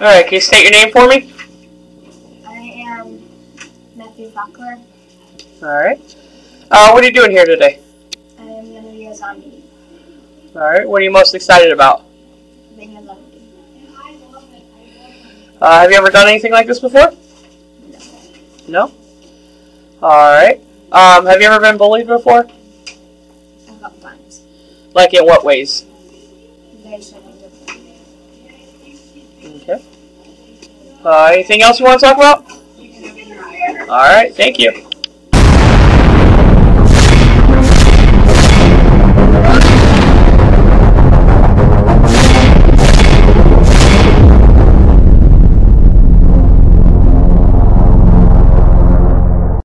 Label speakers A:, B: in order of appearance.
A: Alright, can you state your name for me?
B: I am Matthew Buckler.
A: Alright. Uh, what are you doing here today?
B: I am going to be a zombie.
A: Alright, what are you most excited about?
B: Being a zombie.
A: Uh, have you ever done anything like this before? No? Alright. Um, have you ever been bullied before?
B: A couple times.
A: Like in what ways?
B: Very.
A: Okay. Uh, anything else you want to talk about? Alright, thank you.